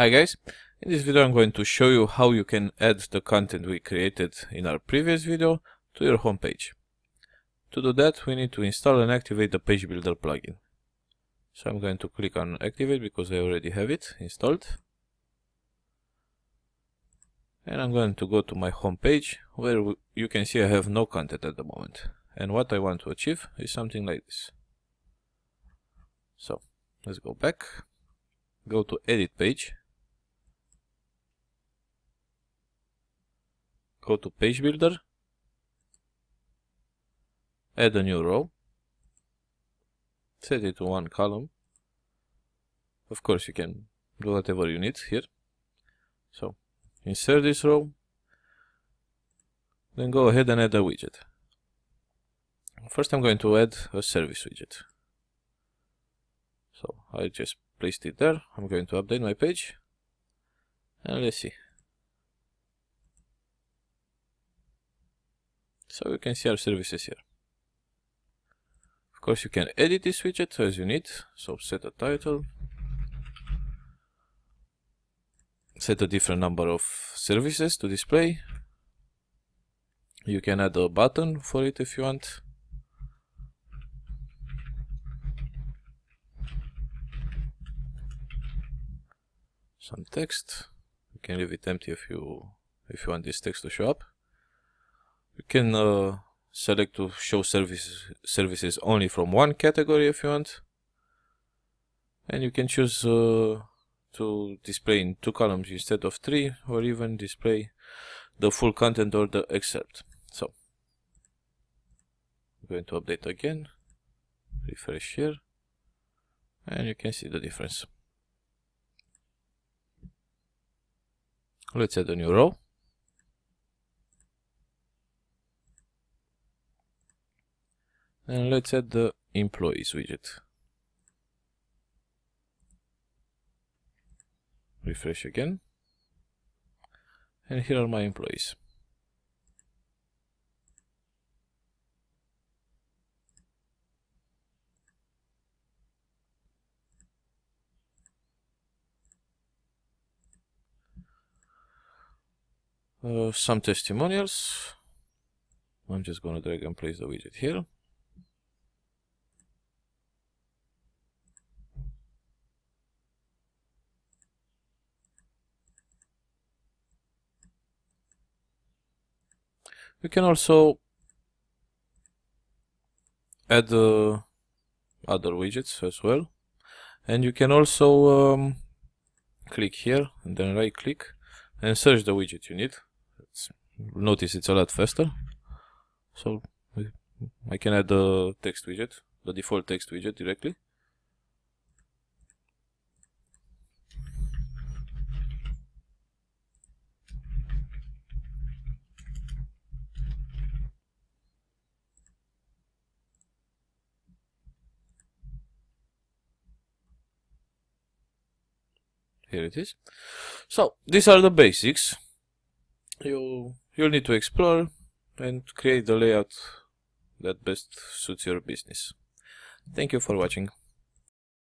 Hi guys, in this video I'm going to show you how you can add the content we created in our previous video to your homepage. To do that we need to install and activate the page builder plugin. So I'm going to click on activate because I already have it installed. And I'm going to go to my homepage where you can see I have no content at the moment. And what I want to achieve is something like this. So let's go back, go to edit page go to page builder, add a new row, set it to one column. Of course you can do whatever you need here. So insert this row, then go ahead and add a widget. First I'm going to add a service widget. So I just placed it there. I'm going to update my page and let's see. So you can see our services here. Of course, you can edit this widget as you need. So set a title, set a different number of services to display. You can add a button for it if you want. Some text. You can leave it empty if you if you want this text to show up. You can uh, select to show services services only from one category if you want. And you can choose uh, to display in two columns instead of three, or even display the full content or the excerpt. So, I'm going to update again, refresh here, and you can see the difference. Let's add a new row. And let's add the employees widget. Refresh again. And here are my employees. Uh, some testimonials. I'm just going to drag and place the widget here. We can also add uh, other widgets as well. And you can also um, click here and then right click and search the widget you need. It's, notice it's a lot faster. So I can add the text widget, the default text widget directly. Here it is. So these are the basics. You you'll need to explore and create the layout that best suits your business. Thank you for watching